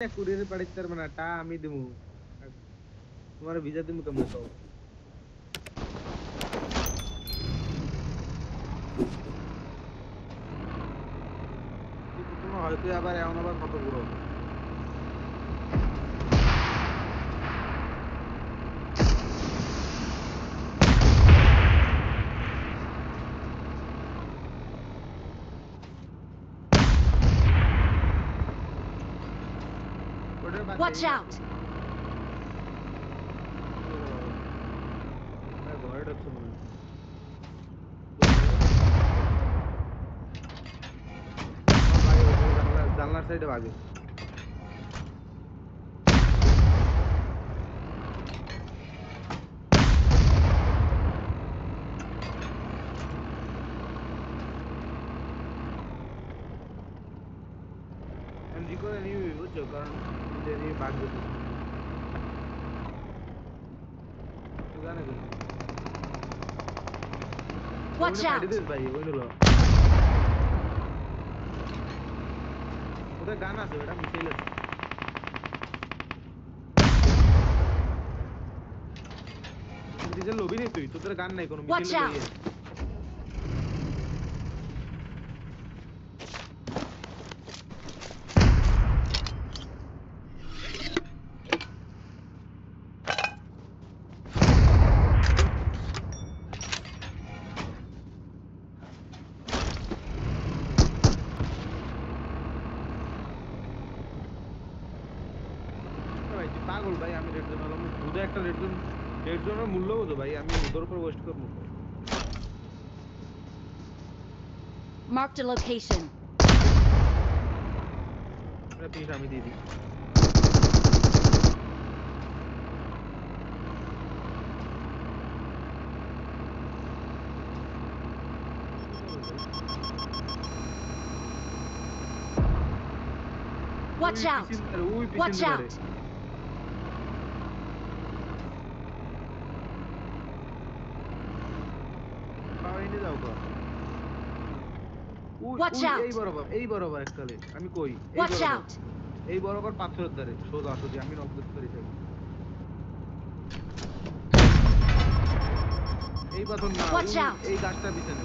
কুড়ির পাড়িতে তার মানে টা আমি দিমু তোমার ভিজা দিমু তোমরা সব হয়তো আবার এমন আবার কত পুরো Watch out! ঘরে ঢুকছে মনে হয়। ভাগে, ওই জানলা- জানলার সাইডে ভাগে Watch ওইটা out! কাটি দিস ভাই ওই নিলো ওদের গান আছে ওটা মিসাইল আছে ডিজেল লবি নেই তুই তোদের গান নাই কোনো Watch মিসাইল জোনের মূল্য বোঝো ভাই আমি ওদের উপর ওয়েস্ট করবো Marked a location. এটা পিস আমি দিয়ে দিই Watch ওই out! পিছন ধারে, ওই পিছন Watch ধারে। out! Watch out! এই বরাবর এই বরাবর এককালে আমি কই এই Watch বরাবর। out! এই বরাবর পাথরের ধারে সোজা সোজা আমি নক করতে পারি তাই। এই পাথর না! এই গাছটার পিছনে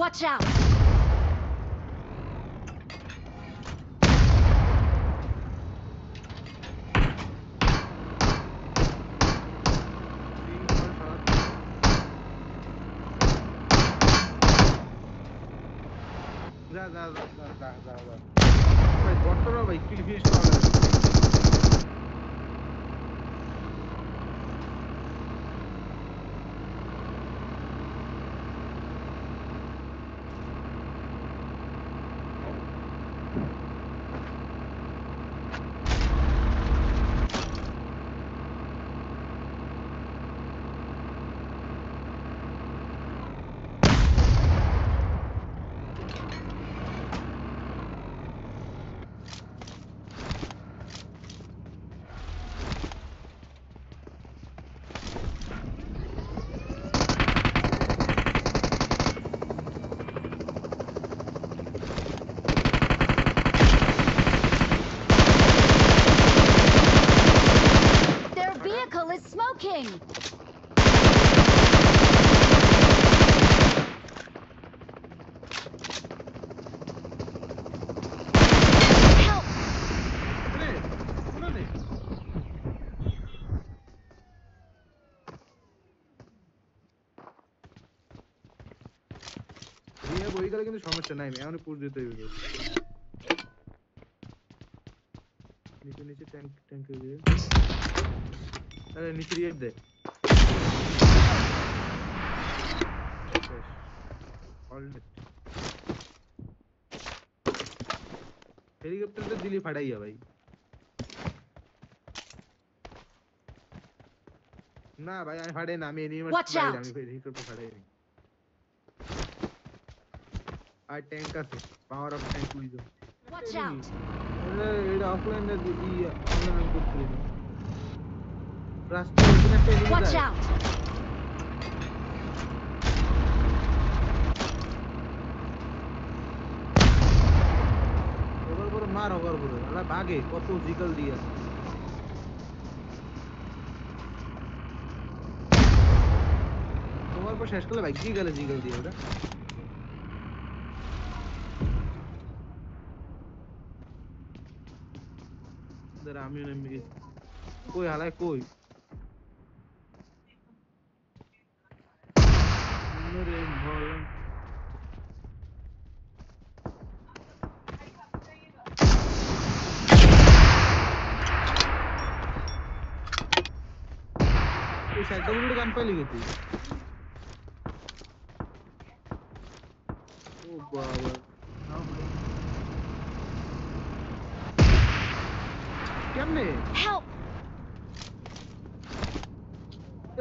Watch out! जा जा जा जा जा भाई बॉट करो भाई किल भी इस वाला গেলে কিন্তু সমস্যা নাই এখন পুশ দিতে হইবে নিচে নিচে ট্যাঙ্ক ট্যাঙ্ক দিয়ে আরে নিচে দিয়ে দে হেলিকপ্টারটা দিলি ফাটাইয়া ভাই না ভাই আমি ফাটাই না আমি এনিমি Watch out! আমি হেলিকপ্টার ফাটাই নি আর ট্যাঙ্ক আছে power of tank with Watch out! এটা অফলাইন এ ই অনলাইন আমি করতে না রাস্তা ওখানে একটা এনিমি Watch যায় out! ওভার করে মার ওভার করে আলা ভাগে কত জিগল দিয়ে তোমার পর শেষ করলে ভাই কি গেলে জিগল দিয়ে ওটা amin amin Koy halay koy Nere mholem तू सायकल उलट कान पाहिली का तू ओ बाबा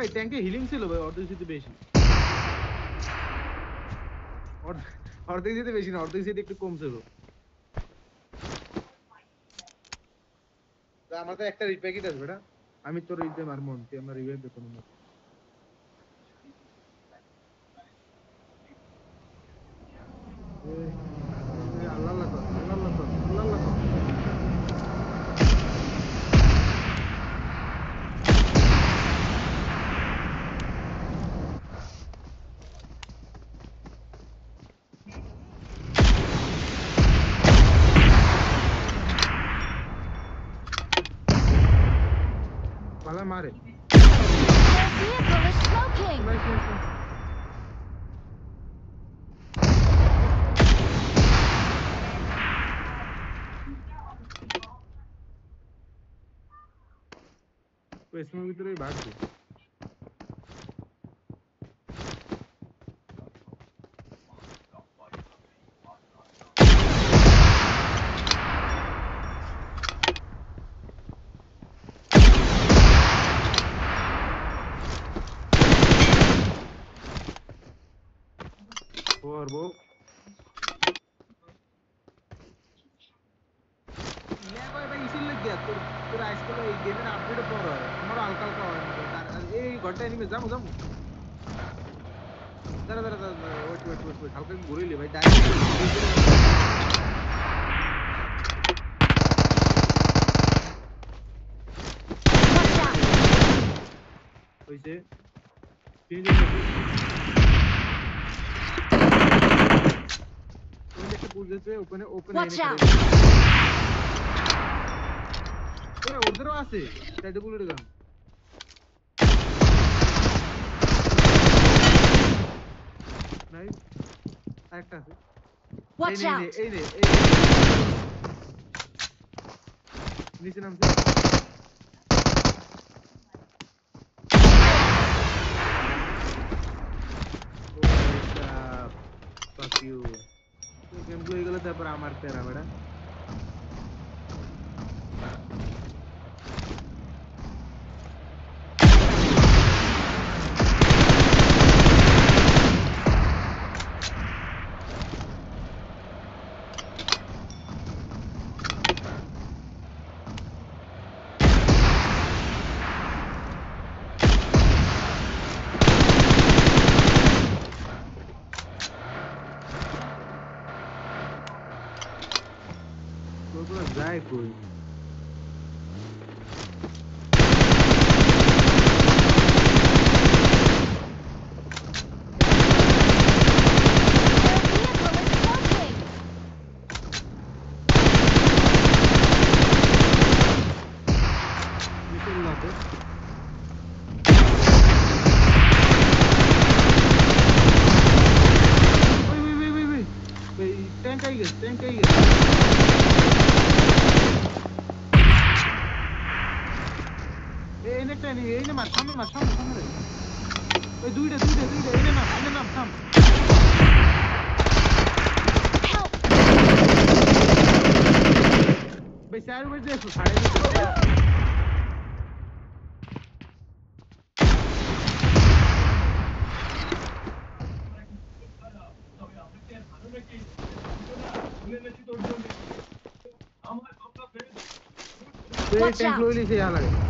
ভাই ট্যাঙ্কে হিলিং ছিল ভাই অর্ধেক সিটি বেশি। অর্ধ- অর্ধেক সিটি বেশি না অর্ধেক সিটি একটু কম ছিল তা আমার তো একটা রিপ্যাকেট আছে বেটা। আমি তোর রিপ্যাক মারমন তুই আমার রিপ্যাক দে কোনো pues es muy trabajo. এই ঘন্টা এনিমে যাবো যাবো দাঁড়া দাঁড়া দাঁড়া ওয়েট ওয়েট ওয়েট ওয়েট হালকা ঘুরিলে ভাই Watch out! হইছে একটা বুঝেছে ওপেনে ওপেনে Watch out! ওদেরও আছে চারটে বুলেট গান নাই আরেকটা আছে। Watch out! এই নে এই নিচে নামছে। oh তারপর আমার প্যারা madam green. Wait, wait, wait, wait, wait. Wait, 10 tigers, 10 tigers. একটা এনে এই নে মার সামনে মার সামনে সামনে রে। ওই দুইটা দুইটা দুইটা এনে নাম এনে নাম থাম Help! ভাই চার বাজে একশো সাড়ে দিতে Watch ট্যাঙ্ক out.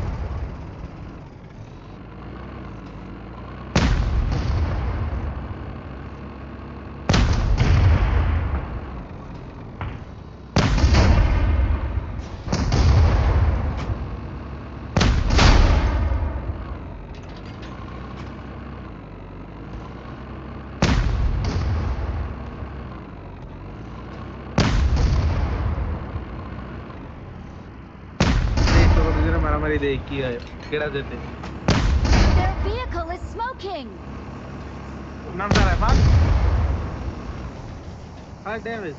ಮಾಡಿದೆ ಇಕ್ಕಿಯ ಗಿಡ ಜೊತೆ Their vehicle is smoking. ನಂತರ ಫಾಸ್ಟ್ ಫಾಸ್ಟ್ ಡ್ಯಾಮೇಜ್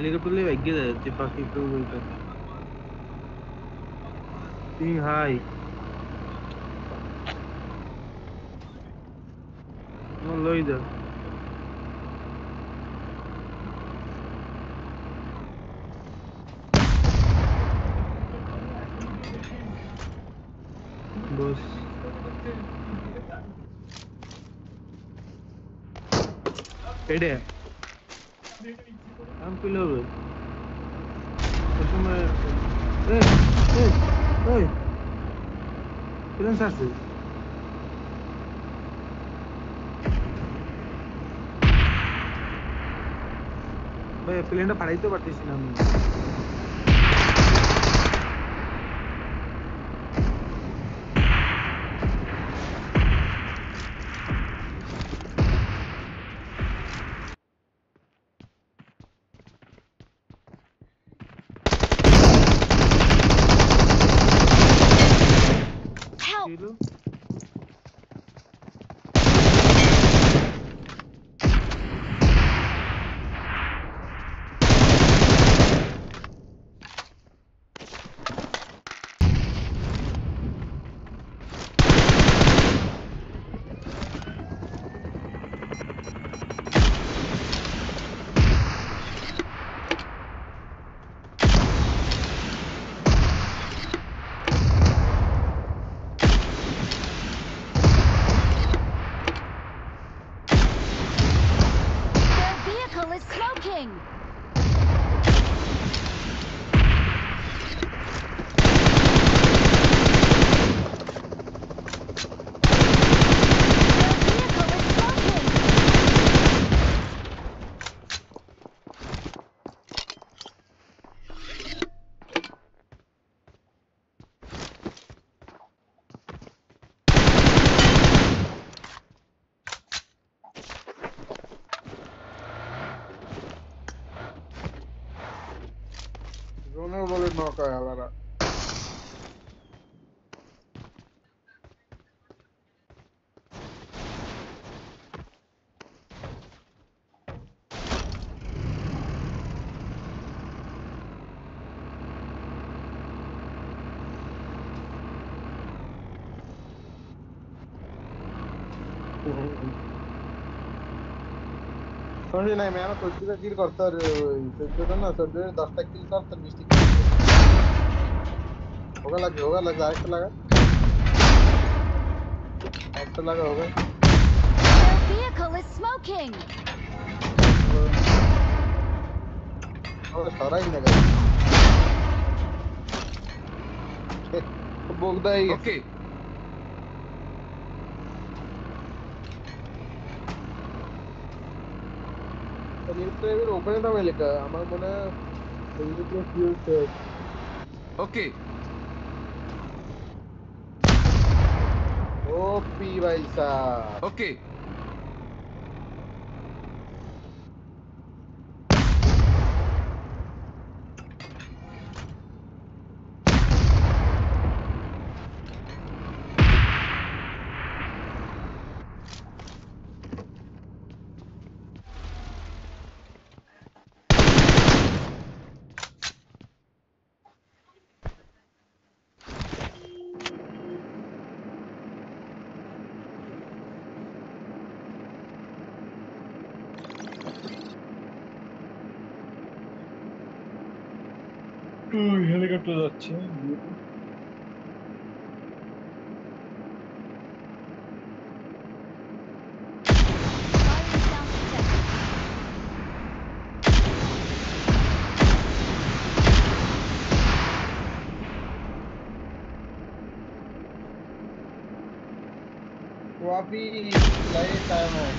ഹെലികോപ്റ്ററിൽ വൈകിയത് ചിപ്പാക്കി ടൂ വീട്ട് Saying hi. No loader. Boss. Hey there. बस এডে হবে ওই সময় এই এই এই প্লেন সারছে ভাই প্লেনটা ফাড়াইতে পারতেছি না আমি Knock out of that. ಸೊಂಡಿ ನಾ ಮೇಲೆ ಸೊಡ್ಡಿದ ಕೀಲ್ ಕೊಡ್ತಾರೆ ಸೊಡ್ಡಿದ ನಾ ಸೊಡ್ಡಿದ ದಸ್ತಾಗ ಕೀಲ್ ಕೊಡ್ತಾರೆ ಮಿಸ್ಟೇಕ್ होगा लगे होगा लग एक लगा एक लगा होगा Their vehicle is smoking! और सारा ही लगा बोगदा ही Okay. রিপ্লের ওপেনে নামে লেখা আমার মনে হয় replay Opi, Baiza. Ok, helicopter যাচ্ছে Firing sound detected. वो अभी लाइट आया है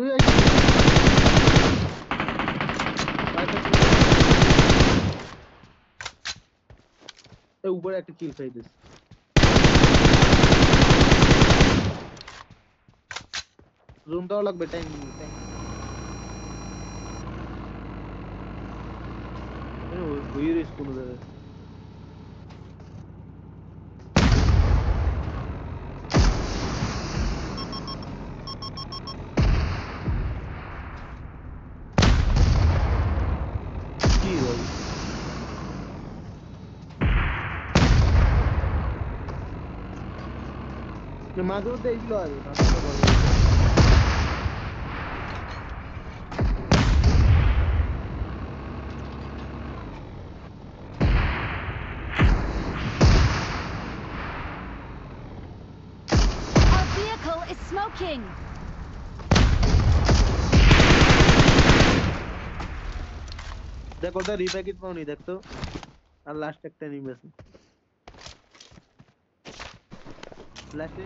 তুই এই এ উপরে একটা কিল খাই দিস জুম দেওয়া লাগবে টাইম টাইম হয়ে রয়েছে কোনো জায়গায় মাঝে মধ্যে এইগুলো আছে মাঝে মধ্যে বলে। Our vehicle is smoking. দেখ ওটা রিপ্যাকেট পাওনি দেখতো আর লাস্ট একটা নিম clase